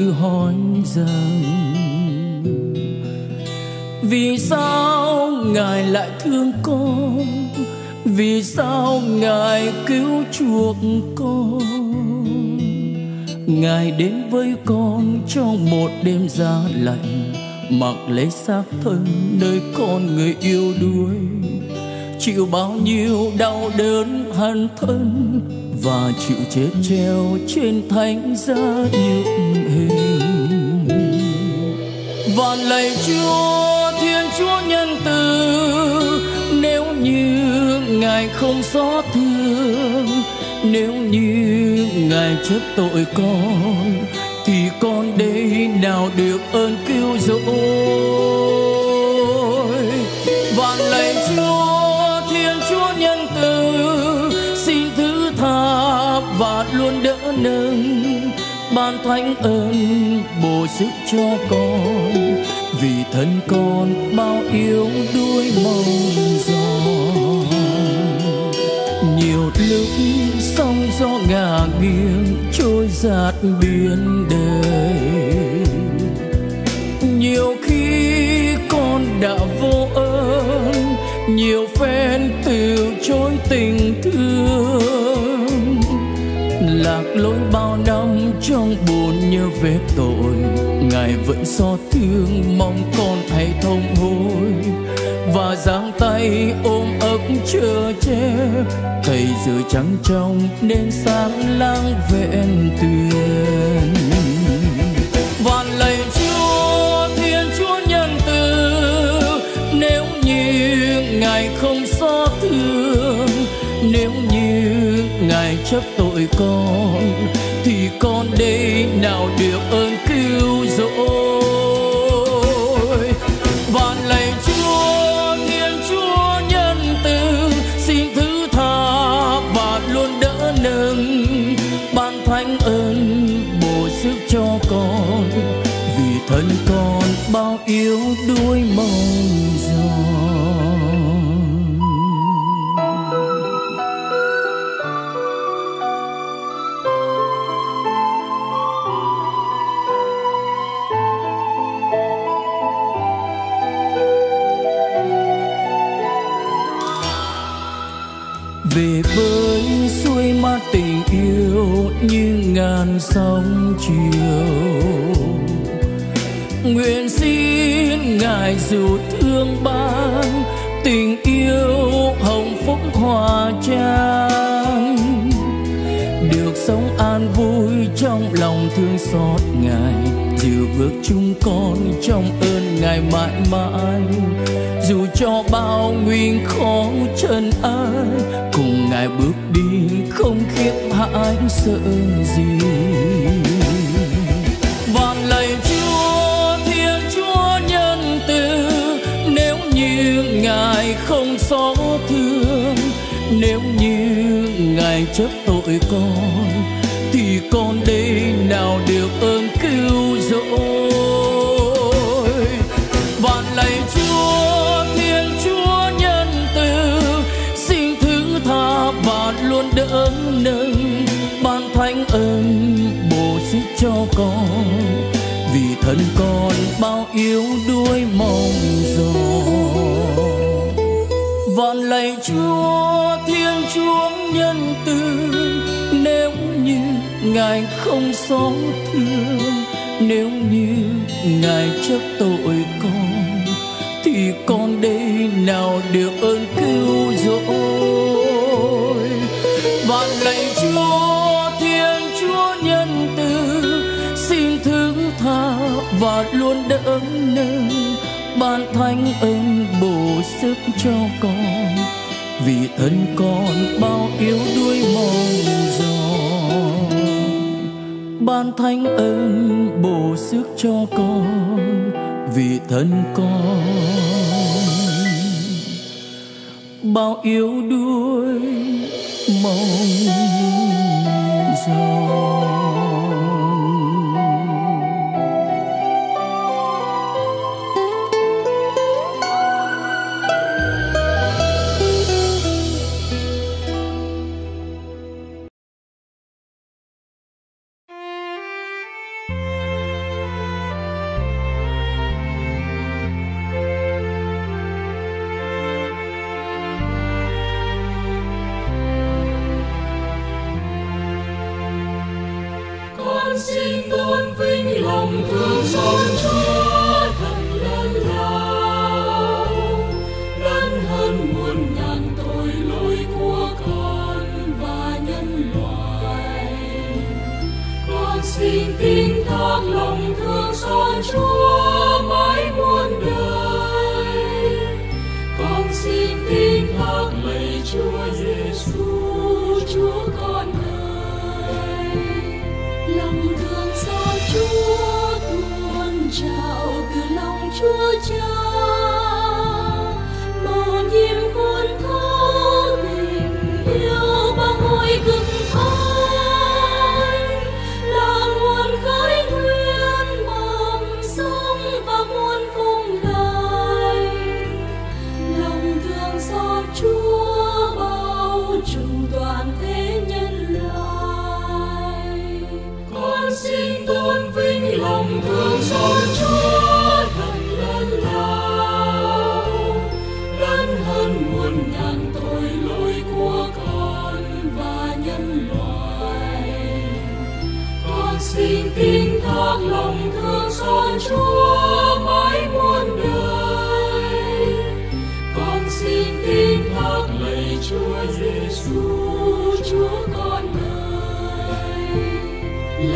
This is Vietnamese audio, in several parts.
tự hỏi rằng, vì sao ngài lại thương con? Vì sao ngài cứu chuộc con? Ngài đến với con trong một đêm giá lạnh, mặc lấy xác thân nơi con người yêu đuối. Chịu bao nhiêu đau đớn hằn thân và chịu chết treo trên thánh giá nhục hình. Và lạy chúa, thiên chúa nhân từ, nếu như ngài không xót thương, nếu như ngài chấp tội con, thì con đây nào được ơn cứu rỗi? Nâng, ban thánh ơn bổ sức cho con. Vì thân con bao yêu đuôi mong gió nhiều lúc sóng gió ngả nghiêng trôi giạt biển đời. Nhiều khi con đã vô ơn, nhiều phen từ chối tình thương. Trong buồn nhớ vết tội. Ngài vẫn xót thương, mong con hãy thông hối và giang tay ôm ấp chờ che. Thầy giờ trắng trong nên sáng lang vẹn tuyền. Và lạy chúa, thiên chúa nhân từ. Nếu như ngài không xót thương, nếu như ngài chấp tội con nào được ơn cứu rỗi và lạy chúa, thiên chúa nhân từ, xin thứ tha và luôn đỡ nâng, ban thánh ơn bổ sức cho con. Vì thân con bao yêu đuôi mong gió sóng chiều. Nguyện xin ngài dù thương ban, tình yêu hồng phúc hòa trang. Được sống an vui trong lòng thương xót ngài dìu bước chúng con trong ơn ngài mãi mãi. Dù cho bao nguy khó chân ai cùng ngài bước đi, không khiếp hãi sợ gì. Vạn lạy chúa, thiên chúa nhân từ, nếu như ngài không xót thương, nếu như ngài chấp tội con con. Vì thân con bao yếu đuối mong giò vạn lạy chúa, thiên chúa nhân từ, nếu như ngài không xót thương, nếu như ngài chấp tội và luôn đỡ nâng ban thánh ơn bổ sức cho con. Vì thân con bao yếu đuối mong gió ban thánh ơn bổ sức cho con. Vì thân con bao yếu đuối mong gió xin tin thác lòng thương son chúa mãi muôn đời. Con xin tin thác lạy chúa giêsu, chúa con ơi.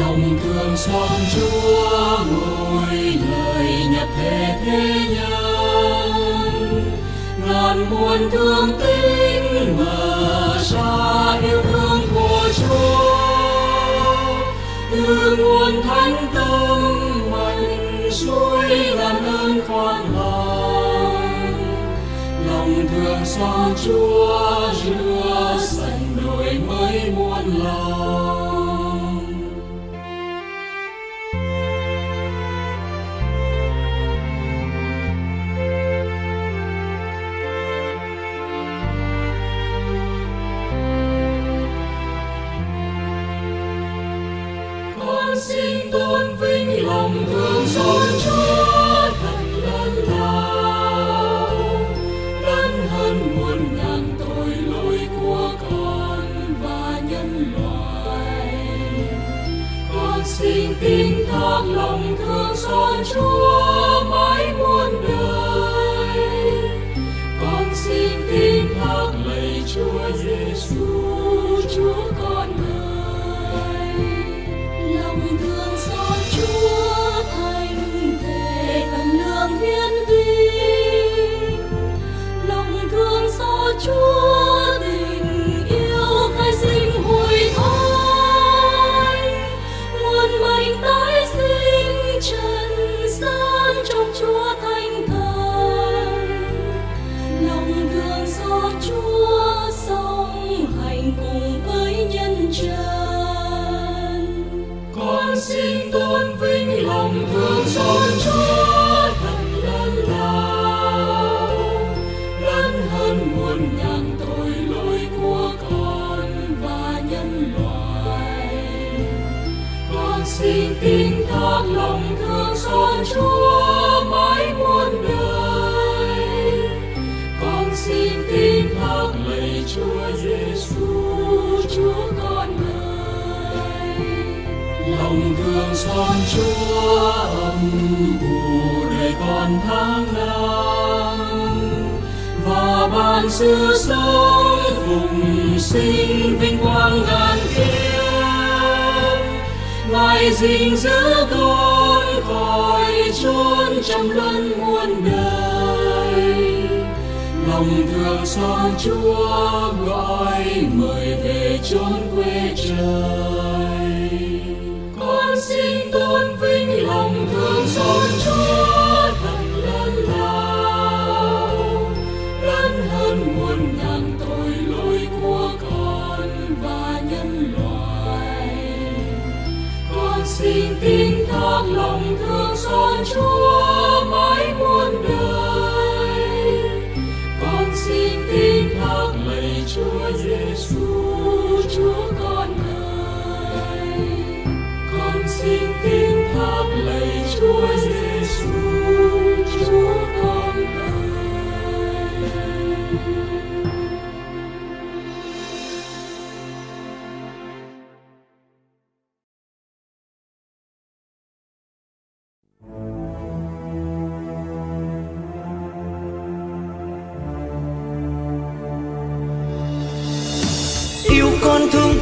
Lòng thương son chúa ngồi đời nhập thể thế nhân. Ngàn muôn thương tính mở ra yêu thương của chúa từ nguồn thánh tâm mạnh suối làm ơn khoan hồng. Lòng thương xót chúa, rửa sạch đổi mới muôn lòng. lòng thương xót chúa âm ủ đời con tháng năm. Và ban sự sống vùng sinh vinh quang ngàn kiếp. Ngài gìn giữ con khỏi chốn trong luân muôn đời. Lòng thương xót chúa gọi mời về chốn quê trời.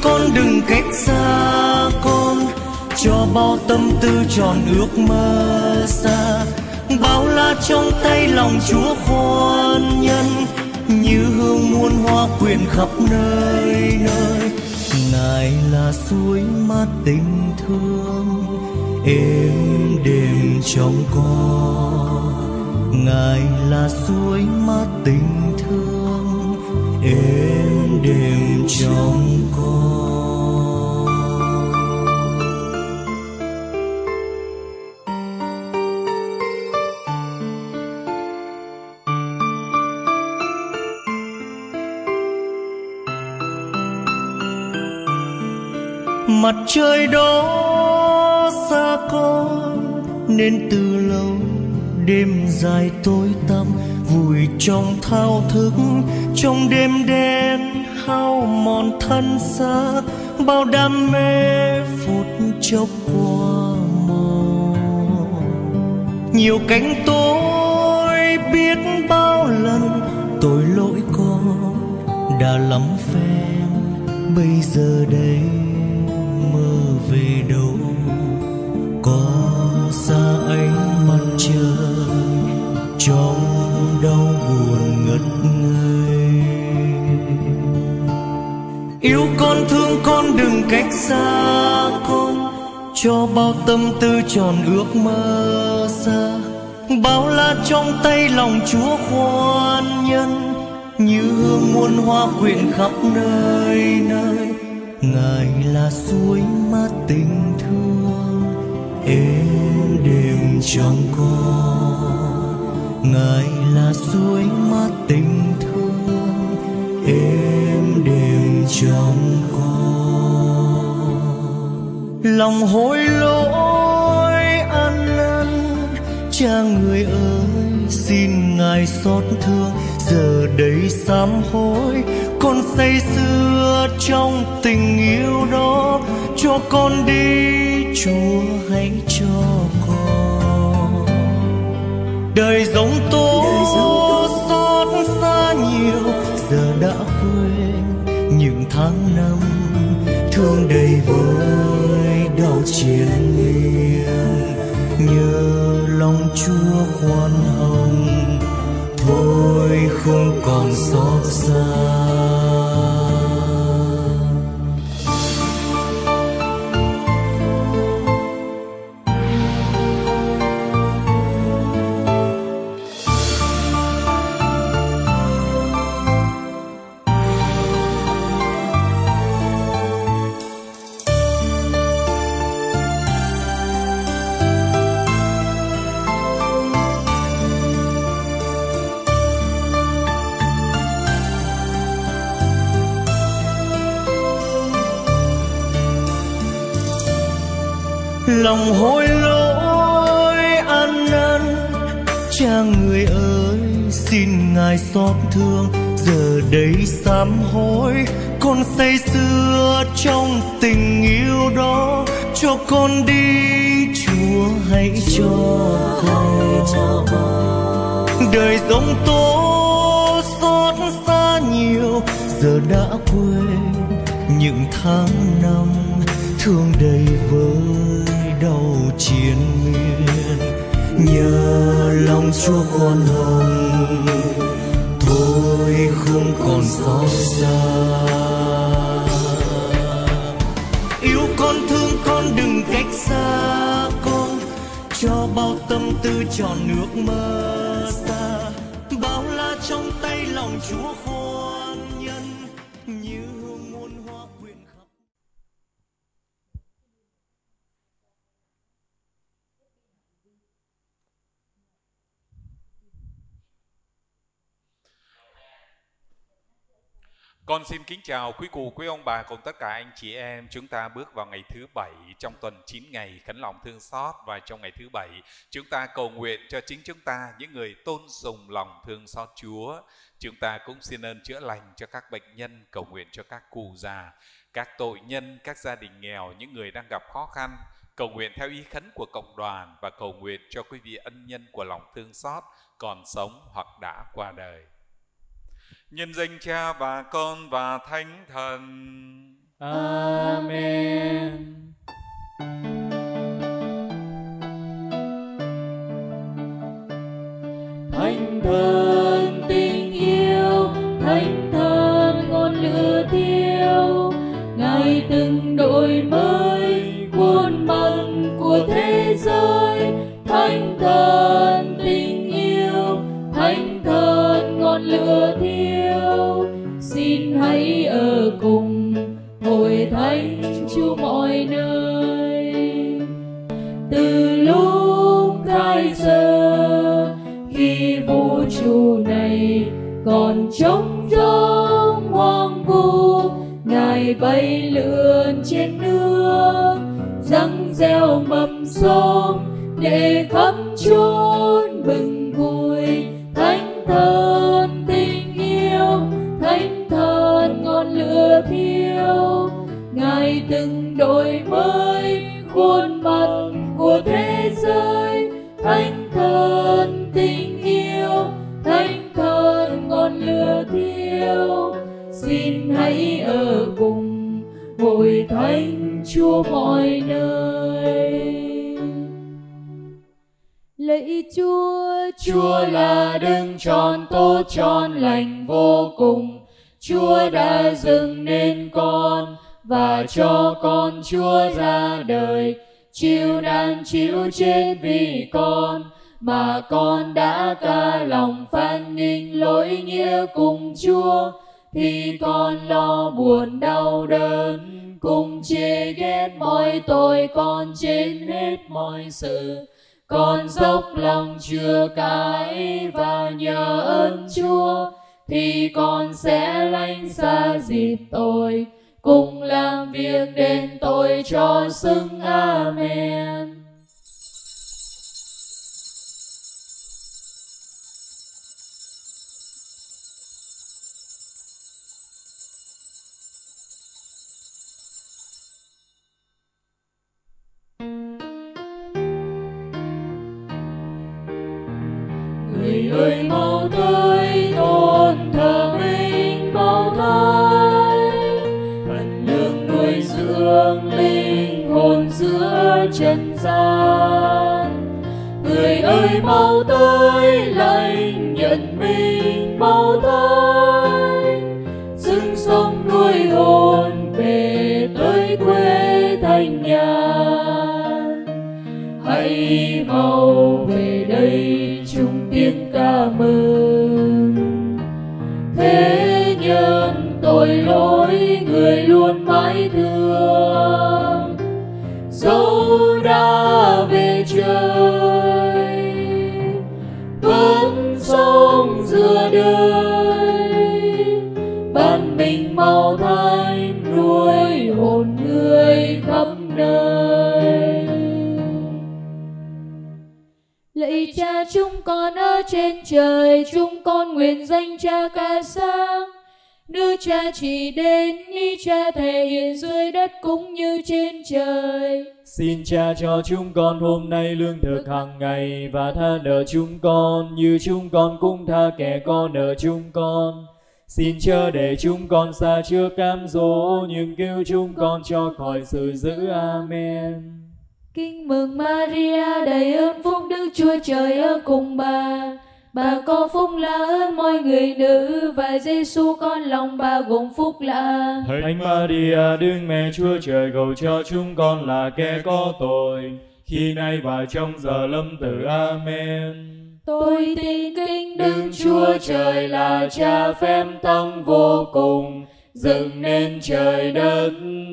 Con đừng cách xa con, cho bao tâm tư tròn ước mơ xa. Bao la trong tay lòng chúa khoan nhân, như hương muôn hoa quyện khắp nơi nơi. Ngài là suối mát tình thương, êm đềm trong con. Ngài là suối mát tình thương, êm đềm trong con. Mặt trời đó xa con, nên từ lâu đêm dài tối tăm, vùi trong thao thức. Trong đêm đen hao mòn thân xác, bao đam mê phút chốc qua màu nhiều cánh tôi biết bao lần tội lỗi con đã lắm phen, bây giờ đây. Có xa ánh mặt trời, trong đau buồn ngất ngây. Yêu con thương con đừng cách xa con, cho bao tâm tư tròn ước mơ xa. Bao la trong tay lòng chúa khoan nhân, như hương muôn hoa quyện khắp nơi nơi. Ngài là suối mát tình thương êm đềm trong con ngài là suối mát tình thương êm đềm trong con lòng hối lỗi ăn năn, cha người ơi, xin ngài xót thương. Giờ đây sám hối, con say sưa trong tình yêu đó, cho con đi chúa hãy cho con. Đời giống tố xót xa nhiều giờ đã quên những tháng năm thương đầy với đau chiến miên. Nhớ lòng chúa khoan hồng thôi không còn xót xa yêu con thương con đừng cách xa con. Cho bao tâm tư tròn nước mơ xa. Bao la trong tay lòng chúa khôn. Con xin kính chào quý cụ, quý ông bà cùng tất cả anh chị em. Chúng ta bước vào ngày thứ bảy trong tuần 9 ngày khấn lòng thương xót và trong ngày thứ bảy chúng ta cầu nguyện cho chính chúng ta những người tôn sùng lòng thương xót Chúa. Chúng ta cũng xin ơn chữa lành cho các bệnh nhân, cầu nguyện cho các cụ già, các tội nhân, các gia đình nghèo, những người đang gặp khó khăn. Cầu nguyện theo ý khấn của cộng đoàn và cầu nguyện cho quý vị ân nhân của lòng thương xót còn sống hoặc đã qua đời. Nhân danh Cha và Con và Thánh Thần. Amen. Thánh thần tình yêu, thánh thần ngọn lửa thiêu, Ngài từng đổi mới khuôn mặt của thế giới. Thánh thần tình yêu, thánh thần ngọn lửa thiêu, bay lượn trên nước răng reo mầm xóm để khắp chốn tròn tốt, tròn lành vô cùng. Chúa đã dựng nên con và cho con chúa ra đời. Chịu đàn chịu chết vì con mà con đã ca lòng phan nghinh lỗi nghĩa cùng chúa, thì con lo buồn đau đớn, cùng chê ghét mọi tội, con trên hết mọi sự con dốc lòng chưa cãi và nhờ ơn chúa, thì con sẽ lánh xa dịp tội. Cùng làm việc đền tội cho xứng amen. Danh cha ca sáng nước cha chỉ đến ý cha thể hiện dưới đất cũng như trên trời Xin cha cho chúng con hôm nay lương thực hàng ngày và tha nợ chúng con như chúng con cũng tha kẻ có nợ chúng con. Xin chớ để chúng con xa trước cám dỗ nhưng cứu chúng con cho khỏi sự dữ. Amen. Kinh mừng Maria đầy ơn phúc Đức Chúa Trời ở cùng bà. Bà có phúc là mọi người nữ và Giêsu con lòng bà gồm phúc lạ. Thánh Maria Đức Mẹ Chúa Trời cầu cho chúng con là kẻ có tội khi nay và trong giờ lâm tử. Amen. Tôi tin kính Đức Chúa Trời là cha phép tăng vô cùng, dựng nên trời đất.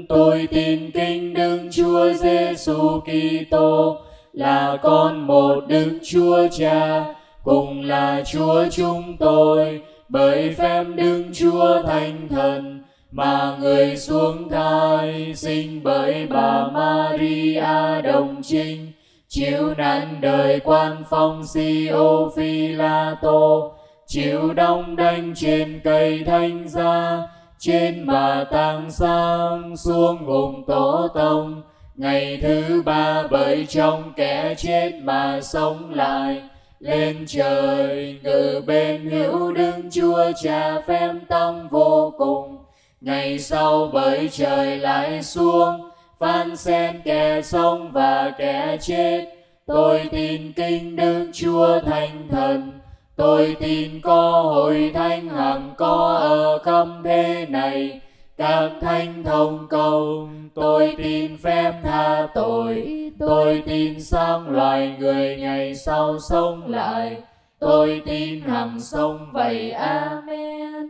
Tôi tin kính Đức Chúa Giêsu Kitô là con một Đức Chúa Cha, cùng là Chúa chúng tôi, bởi phép Đức Chúa Thánh Thần mà người xuống thai sinh bởi bà Maria đồng trinh chịu nạn đời quan phong si ô phi la tô chịu đóng đanh trên cây thanh gia trên bà tang sang xuống vùng tổ tông. Ngày thứ ba bởi trong kẻ chết mà sống lại lên trời, ngự bên hữu đức chúa cha phép tông vô cùng. Ngày sau bởi trời lại xuống, phán xét kẻ sống và kẻ chết. Tôi tin kinh đức chúa thành thần, tôi tin có hội thánh hằng có ở khắp thế này. Các thánh thông cầu tôi tin phép tha tội, tôi tin sang loài người ngày sau sống lại. Tôi tin hằng sống vậy, amen.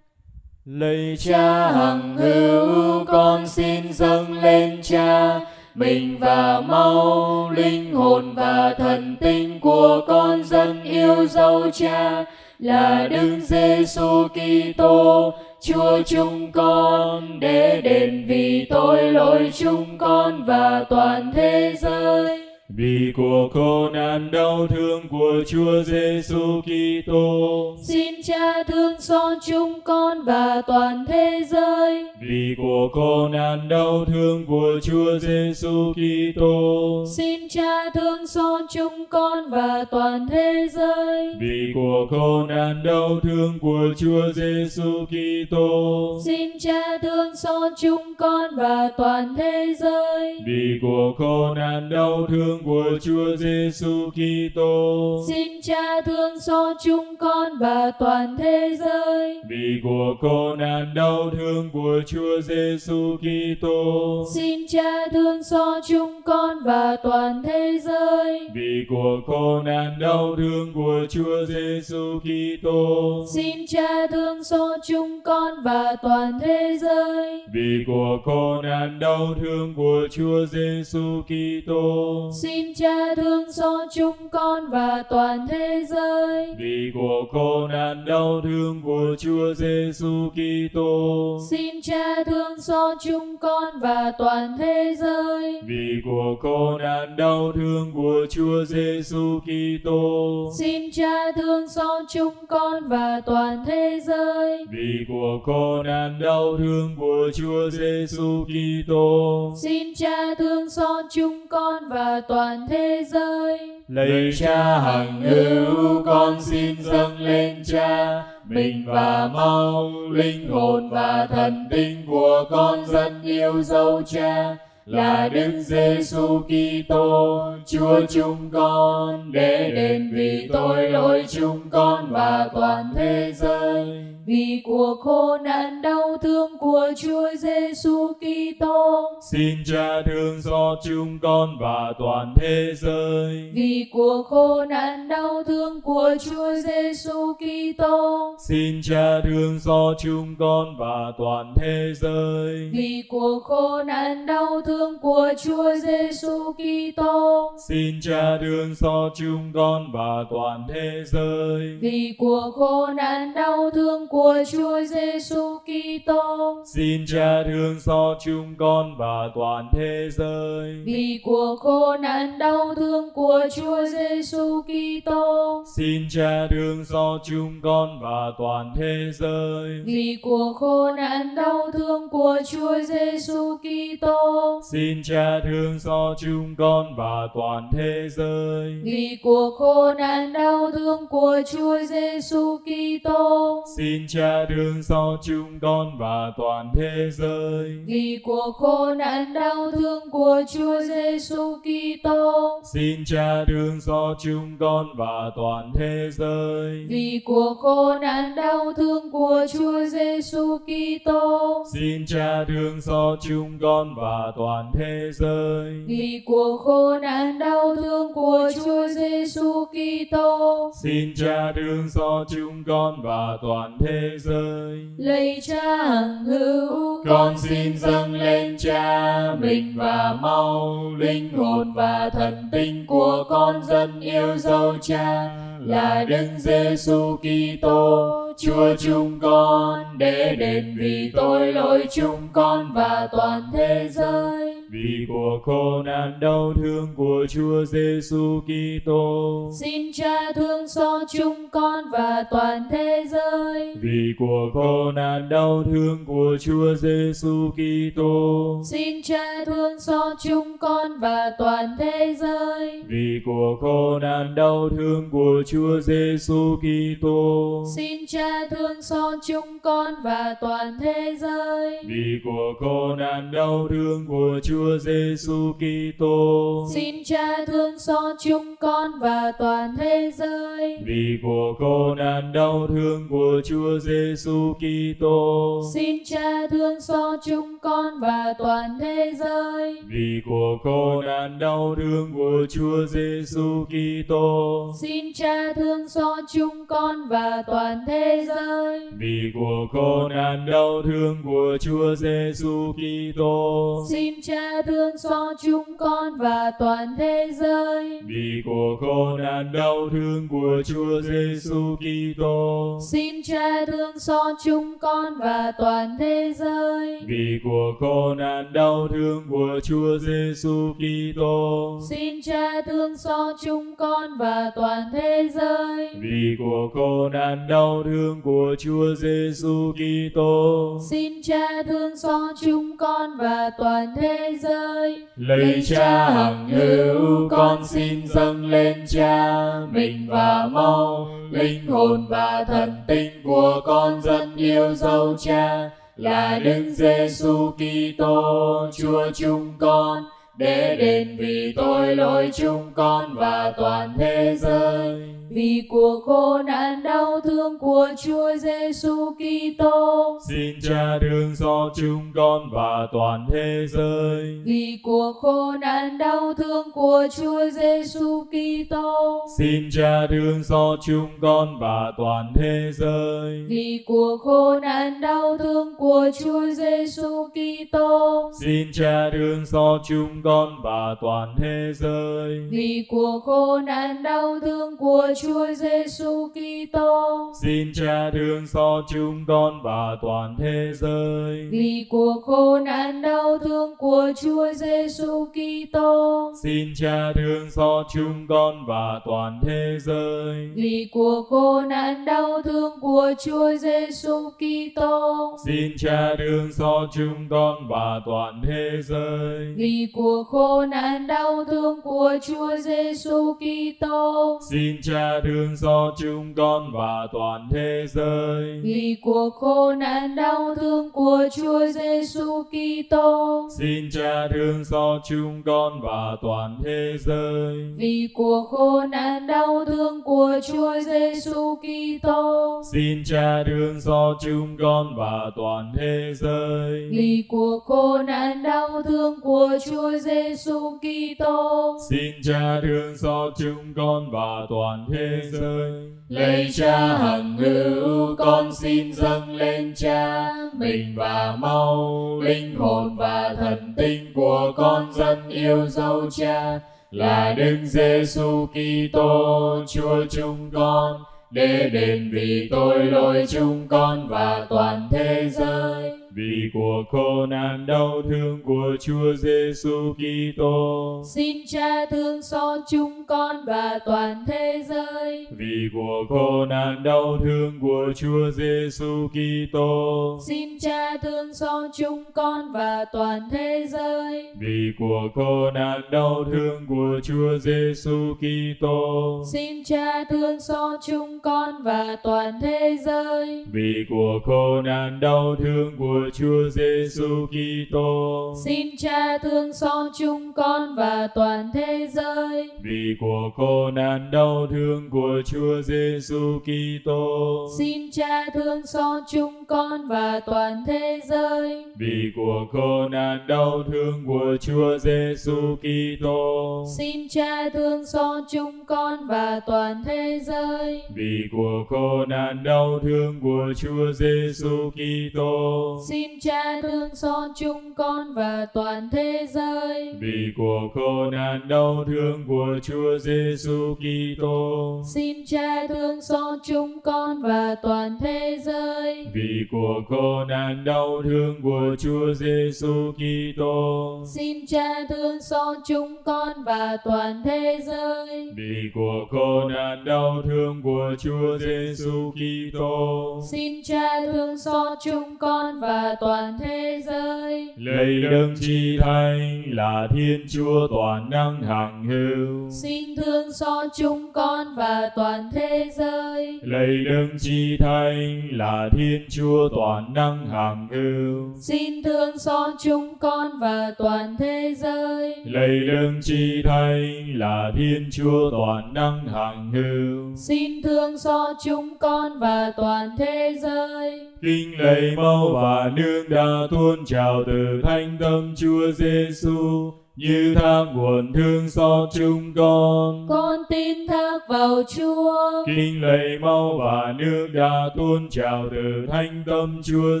Lạy cha hằng hữu, con xin dâng lên cha. Mình và mau linh hồn và thần tinh của con dân yêu dấu cha là Đức Giêsu Kitô, Chúa chúng con để đền vì tội lỗi chúng con và toàn thế giới vì của khổ nạn đau thương của Chúa Giêsu Kitô. Xin Cha thương xót chúng con và toàn thế giới. Vì của khổ nạn đau thương của Chúa Giêsu Kitô. Xin Cha thương xót chúng con và toàn thế giới. Vì của khổ nạn đau thương của Chúa Giêsu Kitô. Xin Cha thương xót chúng con và toàn thế giới. Vì của khổ nạn đau thương của Chúa Giêsu Kitô. Xin Cha thương xót chúng con và toàn thế giới. Vì của khổ nạn đau thương của Chúa Giêsu Kitô. Xin Cha thương xót chúng con và toàn thế giới. Vì của khổ nạn đau thương của Chúa Giêsu Kitô. Xin Cha thương xót chúng con và toàn thế giới. Vì của khổ nạn đau thương của Chúa Giêsu Kitô. Xin Cha thương xót chúng con và toàn thế giới. Vì của khổ nạn đau thương của Chúa Giêsu Kitô. Xin Cha thương xót chúng con và toàn thế giới. Vì của khổ nạn đau thương của Chúa Giêsu Kitô. Xin Cha thương xót chúng con và toàn thế giới. Vì của khổ nạn đau thương của Chúa Giêsu Kitô. Xin Cha thương xót chúng con và toàn thế giới. Lạy Cha hằng hữu, con xin dâng lên Cha mình và máu, linh hồn và thần tinh của con dân yêu dấu Cha là Đức Giêsu Kitô, Chúa chúng con để đền vì tội lỗi chúng con và toàn thế giới. Vì cuộc khổ nạn đau thương của Chúa Giêsu Kitô, xin Cha thương xót chúng con và toàn thế giới. Vì cuộc khổ nạn đau thương của Chúa Giêsu Kitô, xin Cha thương xót chúng con và toàn thế giới. Vì cuộc khổ nạn đau thương của Chúa Giêsu Kitô, xin Cha thương xót chúng con và toàn thế giới. Vì cuộc khổ nạn đau thương của Chúa Giêsu Kitô. Xin Cha thương xót chúng con và toàn thế giới. Vì cuộc khổ nạn đau thương của Chúa Giêsu Kitô. Xin Cha thương xót chúng con và toàn thế giới. Vì cuộc khổ nạn đau thương của Chúa Giêsu Kitô. Xin Cha thương xót chúng con và toàn thế giới. Vì cuộc khổ nạn đau thương của Chúa Giêsu Kitô. Xin Cha thương xót chúng con và toàn thế giới. Vì cuộc khổ nạn đau thương của Chúa Giêsu Kitô. Xin Cha thương xót chúng con và toàn thế giới. Vì cuộc khổ nạn đau thương của Chúa Giêsu Kitô. Xin Cha thương xót chúng con và toàn thế giới. Vì cuộc khổ nạn đau thương của Chúa Giêsu Kitô. Xin Cha thương xót chúng con và toàn thế giới. Lạy Cha hằng hữu, con xin dâng lên Cha mình và mau linh hồn và thần tinh của con dân yêu dấu Cha là Đức Giêsu Kitô, Chúa chúng con để đền vì tội lỗi chúng con và toàn thế giới vì cuộc khổ nạn đau thương của Chúa Giêsu Kitô. Xin Cha thương xót chúng con và toàn thế giới. Vì cuộc khổ nạn đau thương của Chúa Giêsu Kitô. Xin Cha thương xót chúng con và toàn thế giới. Vì cuộc khổ nạn đau thương của Chúa Giêsu Kitô. Xin Cha thương xót chúng con và toàn thế giới. Vì cuộc khổ nạn đau thương của Chúa Giêsu Kitô. Xin Cha thương xót chúng con và toàn thế giới. Vì cuộc khổ nạn đau thương của Chúa Giêsu Kitô. Xin Cha thương xót chúng con và toàn thế giới. Vì cuộc khổ nạn đau thương của Chúa Giêsu Kitô. Xin Cha thương xót chúng con và toàn thế giới. Vì cuộc khổ nạn đau thương của Chúa Giêsu Kitô. Xin Cha thương xót chúng con và toàn thế giới. Vì cuộc khổ nạn đau thương của Chúa Giêsu Kitô. Xin Cha thương xót chúng con và toàn thế giới. Vì cuộc khổ nạn đau thương của Chúa Giêsu Kitô. Xin Cha thương xót chúng con và toàn thế giới. Vì cuộc khổ nạn đau thương của Chúa Giêsu Kitô. Xin Cha thương xót chúng con và toàn thế giới. Lạy Cha hằng hữu, con xin dâng lên Cha mình và mau linh hồn và thần tinh của con dân yêu dấu Cha là Đức Giêsu Kitô, Chúa chúng con để đền vì tội lỗi chúng con và toàn thế giới. Vì cuộc khổ nạn đau thương của Chúa Giêsu Kitô. Xin Cha thương xót chúng con và toàn thế giới. Vì cuộc khổ nạn đau thương của Chúa Giêsu Kitô. Xin Cha thương xót chúng con và toàn thế giới. Vì cuộc khổ nạn đau thương của Chúa Giêsu Kitô. Xin Cha thương xót chúng con và toàn thế giới. Vì cuộc khổ nạn đau thương của Chúa Giêsu Kitô. Xin Cha thương xót chúng con và toàn thế giới. Vì cuộc khổ nạn đau thương của Chúa Giêsu Kitô. Xin Cha thương xót chúng con và toàn thế giới. Vì cuộc khổ nạn đau thương của Chúa Giêsu Kitô. Xin Cha thương xót chúng con và toàn thế giới. Vì cuộc khổ nạn đau thương của Chúa Giêsu Kitô. Xin Cha thương xót chúng con và toàn thế giới. Vì cuộc khổ nạn đau thương của Chúa Giêsu Kitô. Xin Cha thương xót chúng con và toàn thế giới. Vì cuộc khổ nạn đau thương của Chúa Giêsu Kitô. Xin Cha thương xót chúng con và toàn thế giới. Vì cuộc khổ nạn đau thương của Chúa Giêsu Kitô. Xin Cha thương xót chúng con và toàn thế giới. Lạy Cha hằng hữu, con xin dâng lên Cha mình và mau linh hồn và thần tinh của con dân yêu dấu Cha là Đức Giêsu Kitô, Chúa chúng con để đền vì tội lỗi chúng con và toàn thế giới. Vì cuộc khổ nạn đau thương của Chúa Giêsu Kitô. Xin Cha thương xót chúng con và toàn thế giới. Vì cuộc khổ nạn đau thương của Chúa Giêsu Kitô. Xin Cha thương xót chúng con và toàn thế giới. Vì cuộc khổ nạn đau thương của Chúa Giêsu Kitô. Xin Cha thương xót chúng con và toàn thế giới. Vì cuộc khổ nạn đau thương của Chúa Giêsu Kitô. Xin Cha thương xót chúng con và toàn thế giới. Vì cuộc khổ nạn đau thương của Chúa Giêsu Kitô. Xin Cha thương xót chúng con và toàn thế giới. Vì cuộc khổ nạn đau thương của Chúa Giêsu Kitô. Xin Cha thương xót chúng con và toàn thế giới. Vì cuộc khổ nạn đau thương của Chúa Giêsu Kitô. Xin Cha thương xót chúng con và toàn thế giới. Vì cuộc khổ nạn đau thương của Chúa Giêsu Kitô. Xin Cha thương xót chúng con và toàn thế giới. Vì cuộc khổ nạn đau thương của Chúa Giêsu Kitô. Xin Cha thương xót chúng con và toàn thế giới. Vì cuộc khổ nạn đau thương của Chúa Giêsu Kitô. Xin Cha thương xót chúng con và toàn thế giới. Lạy Đấng Chi Thánh là Thiên Chúa toàn năng hằng hữu. Xin thương xót chúng con và toàn thế giới. Lạy Đấng Chi Thánh là Thiên Chúa toàn năng hằng hữu. Xin thương xót chúng con và toàn thế giới. Lạy Đấng Chi Thánh là Thiên Chúa toàn năng hằng hữu. Xin thương xót chúng con và toàn thế giới. Kinh lạy mau và nương đã tuôn trào từ thánh tâm Chúa Giêsu như thác nguồn thương xót chúng con. Con tin thác vào Chúa. Kinh lạy mau và nước đã tuôn trào từ thánh tâm Chúa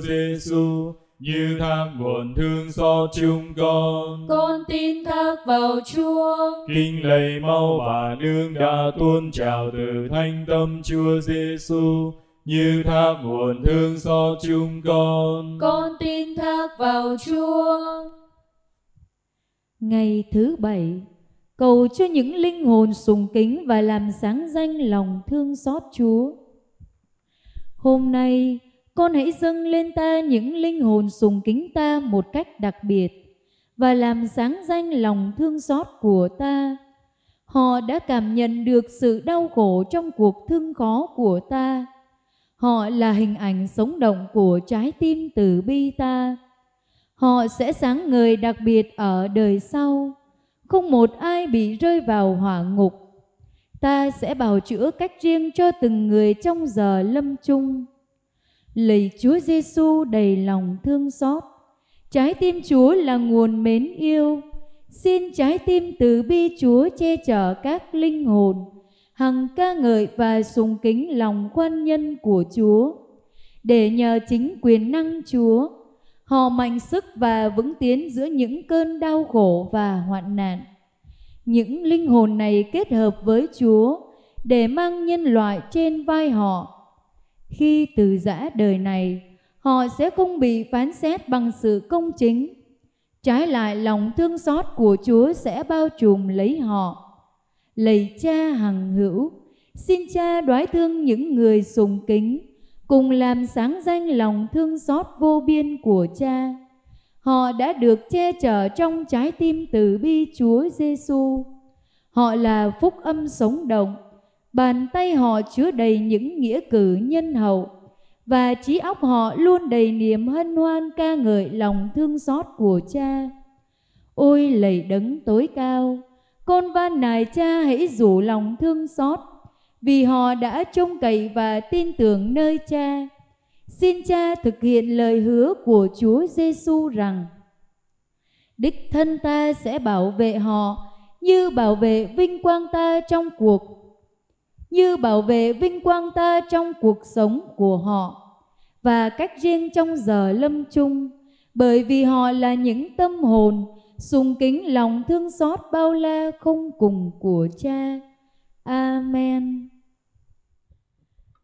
Giêsu như thác nguồn thương xót chúng con. Con tin thác vào Chúa. Kinh lạy mau và nước đã tuôn trào từ thánh tâm Chúa Giêsu như thác nguồn thương xót chúng con. Con tin thác vào Chúa. Ngày thứ bảy, cầu cho những linh hồn sùng kính và làm sáng danh lòng thương xót Chúa. Hôm nay, con hãy dâng lên ta những linh hồn sùng kính ta một cách đặc biệt và làm sáng danh lòng thương xót của ta. Họ đã cảm nhận được sự đau khổ trong cuộc thương khó của ta. Họ là hình ảnh sống động của trái tim từ bi ta. Họ sẽ sáng người đặc biệt ở đời sau. Không một ai bị rơi vào hỏa ngục. Ta sẽ bào chữa cách riêng cho từng người trong giờ lâm chung. Lạy Chúa Giêsu đầy lòng thương xót. Trái tim Chúa là nguồn mến yêu. Xin trái tim từ bi Chúa che chở các linh hồn, hằng ca ngợi và sùng kính lòng khoan nhân của Chúa. Để nhờ chính quyền năng Chúa, họ mạnh sức và vững tiến giữa những cơn đau khổ và hoạn nạn. Những linh hồn này kết hợp với Chúa để mang nhân loại trên vai họ. Khi từ giã đời này, họ sẽ không bị phán xét bằng sự công chính. Trái lại lòng thương xót của Chúa sẽ bao trùm lấy họ. Lạy cha hằng hữu, xin cha đoái thương những người sùng kính, cùng làm sáng danh lòng thương xót vô biên của cha. Họ đã được che chở trong trái tim từ bi Chúa Giêsu. Họ là phúc âm sống động, bàn tay họ chứa đầy những nghĩa cử nhân hậu và trí óc họ luôn đầy niềm hân hoan ca ngợi lòng thương xót của cha. Ôi lạy đấng tối cao, con van nài cha hãy rủ lòng thương xót, vì họ đã trông cậy và tin tưởng nơi cha. Xin cha thực hiện lời hứa của Chúa Giêsu rằng đích thân ta sẽ bảo vệ họ như bảo vệ vinh quang ta trong cuộc như bảo vệ vinh quang ta trong cuộc sống của họ và cách riêng trong giờ lâm chung bởi vì họ là những tâm hồn sùng kính lòng thương xót bao la không cùng của cha. Amen.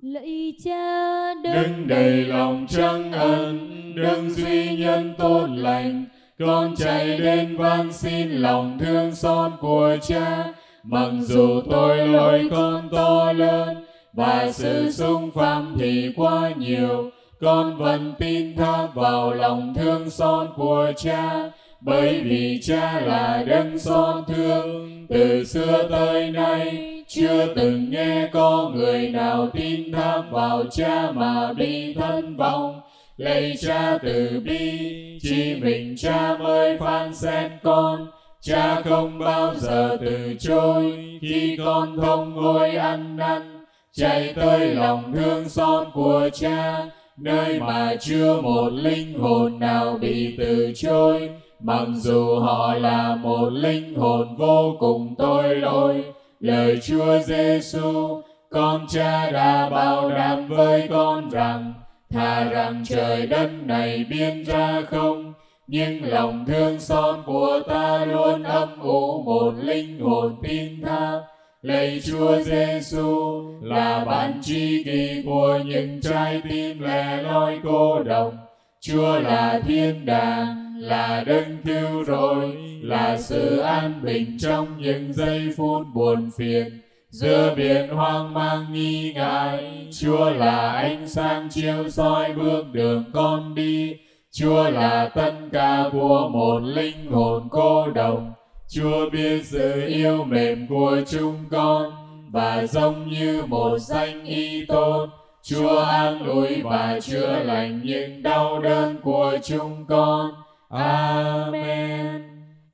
Lạy cha đấng đầy lòng trăng ân đấng duy nhân tốt lành. con chạy đến van xin lòng thương xót của cha. Mặc dù tôi lỗi con to lớn và sự xung phạm thì quá nhiều. con vẫn tin thác vào lòng thương xót của cha bởi vì cha là đấng xót thương, từ xưa tới nay, chưa từng nghe có người nào tin tham vào cha mà bị thân vong. Lạy cha từ bi, chỉ mình cha mới phán xét con. Cha không bao giờ từ chối, khi con thông ngôi ăn năn, chạy tới lòng thương xót của cha, nơi mà chưa một linh hồn nào bị từ chối mặc dù họ là một linh hồn vô cùng tội lỗi, lời Chúa Giêsu con cha đã bảo đảm với con rằng thà rằng trời đất này biến ra không, nhưng lòng thương xót của ta luôn âm u một linh hồn tin tha. Lạy Chúa Giêsu là bạn tri kỷ của những trái tim lẻ loi cô độc Chúa là thiên đàng là đấng cứu rỗi, là sự an bình trong những giây phút buồn phiền. Giữa biển hoang mang nghi ngại, chúa là ánh sáng chiếu soi bước đường con đi. Chúa là tất cả của một linh hồn cô độc chúa biết sự yêu mềm của chúng con, và giống như một danh y tốt chúa an ủi và chữa lành những đau đớn của chúng con amen.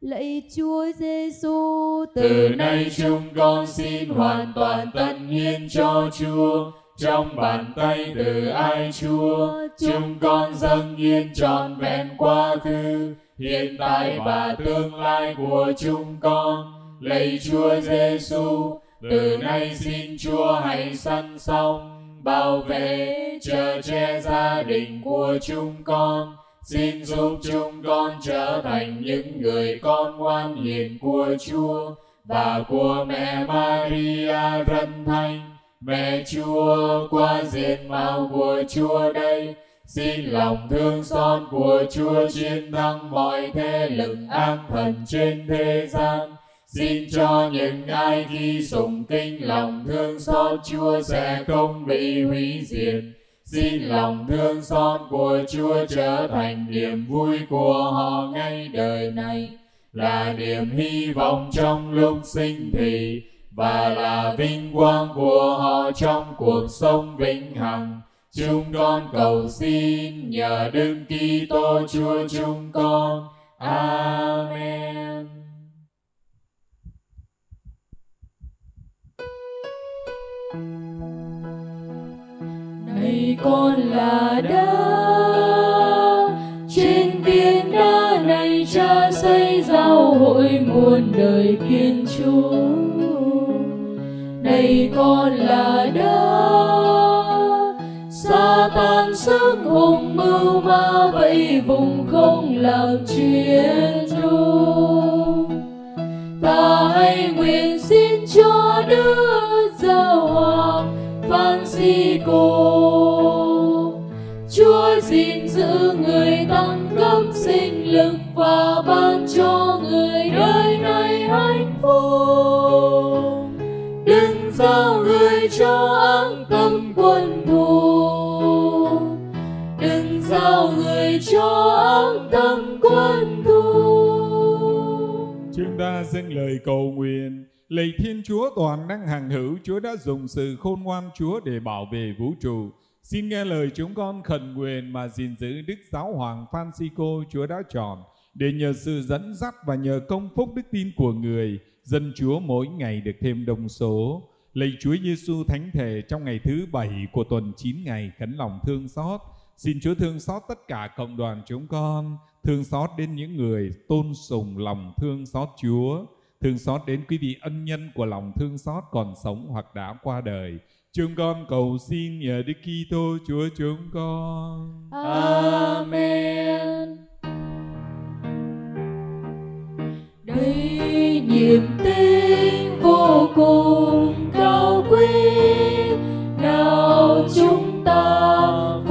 Lạy Chúa Giêsu, từ nay chúng con xin hoàn toàn tận hiến cho Chúa. Trong bàn tay từ ai Chúa, chúng con dâng hiến trọn vẹn quá khứ, hiện tại và tương lai của chúng con. Lạy Chúa Giêsu, từ nay xin Chúa hãy săn song, bảo vệ, chờ che gia đình của chúng con xin giúp chúng con trở thành những người con ngoan hiền của Chúa và của mẹ Maria Rân Thanh, mẹ Chúa qua diện mạo của Chúa đây. Xin lòng thương xót của Chúa chiến thắng mọi thế lực an thần trên thế gian. Xin cho những ai khi sùng kinh lòng thương xót Chúa sẽ không bị hủy diệt Xin lòng thương xót của Chúa trở thành niềm vui của họ ngay đời này, là niềm hy vọng trong lúc sinh thì và là vinh quang của họ trong cuộc sống vĩnh hằng. Chúng con cầu xin nhờ Đức Kitô Chúa chúng con. Amen. Này con là đá trên viên đá này cha xây giao hội muôn đời kiên trú này con là đá sa tan sức hùng mưu ma vậy vùng không làm chuyện đúng ta hãy nguyện xin cho đức giáo hoàng Francisco Chúa gìn giữ người tăng cấp sinh lực và ban cho người đời này hạnh phúc. Đừng giao người cho ác tâm quân thù. Đừng giao người cho ác tâm quân thù. Chúng ta dâng lời cầu nguyện Lạy Thiên Chúa toàn năng hàng hữu, Chúa đã dùng sự khôn ngoan Chúa để bảo vệ vũ trụ. Xin nghe lời chúng con khẩn nguyện mà gìn giữ Đức Giáo Hoàng Francisco Chúa đã chọn, để nhờ sự dẫn dắt và nhờ công phúc đức tin của người, dân Chúa mỗi ngày được thêm đông số. Lạy Chúa Giêsu Thánh Thể trong ngày thứ bảy của tuần 9 ngày khấn lòng thương xót, xin Chúa thương xót tất cả cộng đoàn chúng con, thương xót đến những người tôn sùng lòng thương xót Chúa thương xót đến quý vị ân nhân của lòng thương xót còn sống hoặc đã qua đời. Chúng con cầu xin nhờ Đức Kitô, Chúa chúng con. Amen. Đây niềm tin vô cùng cao quý, nào chúng ta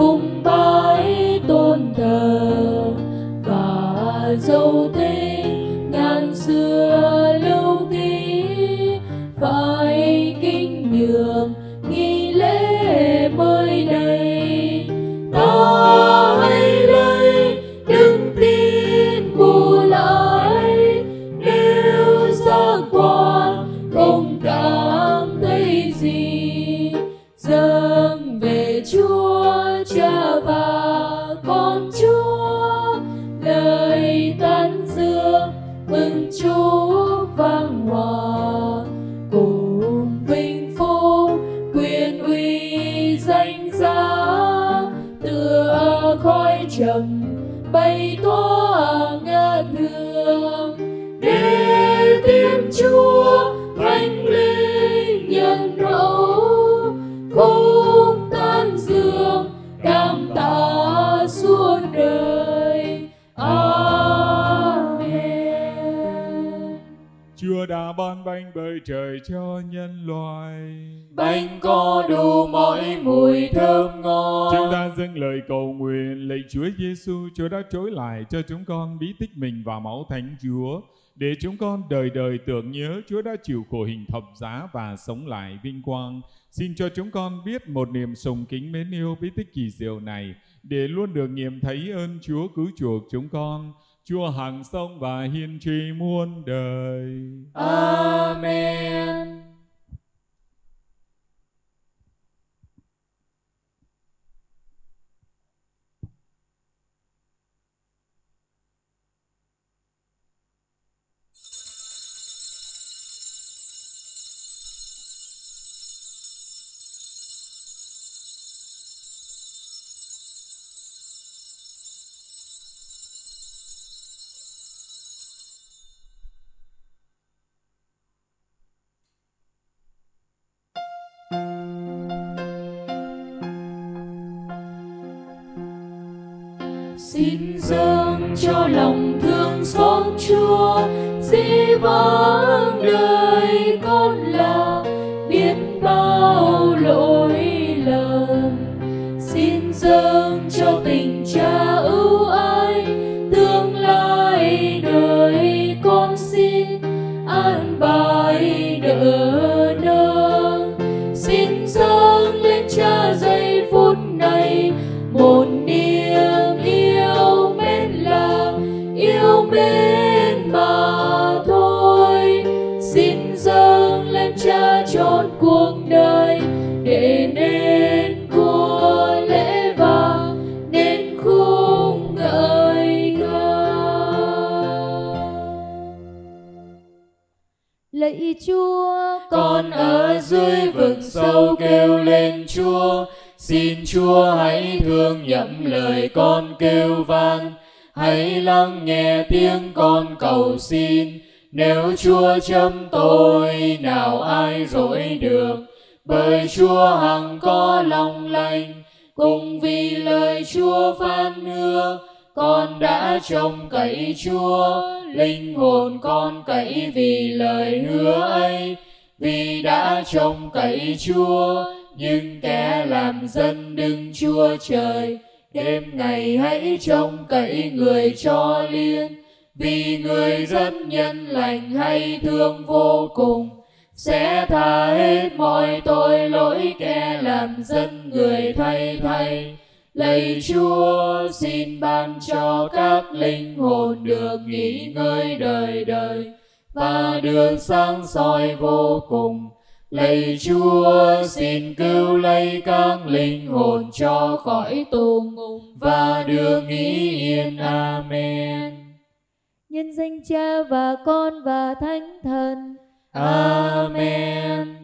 mừng chúa. Bởi trời cho nhân loại. Bánh có đủ mọi mùi thơm ngon. Chúng ta dâng lời cầu nguyện lạy Chúa Giêsu, Chúa đã trối lại cho chúng con bí tích mình và máu Thánh Chúa để chúng con đời đời tưởng nhớ Chúa đã chịu khổ hình thập giá và sống lại vinh quang. Xin cho chúng con biết một niềm sùng kính mến yêu bí tích kỳ diệu này để luôn được nghiệm thấy ơn Chúa cứu chuộc chúng con. Chúa hằng sống và hiên tri muôn đời. Amen. Cho lòng thương xót Chúa. Dĩ vãng thương nhậm lời con kêu van hãy lắng nghe tiếng con cầu xin. Nếu Chúa chấm tôi, nào ai dối được? Bởi Chúa hằng có lòng lành. Cùng vì lời Chúa phán hứa, con đã trông cậy Chúa. Linh hồn con cậy vì lời hứa ấy. Vì đã trông cậy Chúa nhưng kẻ làm dân đừng Chúa trời, đêm ngày hãy trông cậy người cho liên vì người rất nhân lành hay thương vô cùng, sẽ tha hết mọi tội lỗi kẻ làm dân người thay thay. Lạy Chúa, xin ban cho các linh hồn được nghỉ ngơi đời đời, và được sáng soi vô cùng lạy Chúa xin cứu lấy các linh hồn cho khỏi tù ngục và được nghỉ yên. Amen. Nhân danh Cha và Con và Thánh Thần. Amen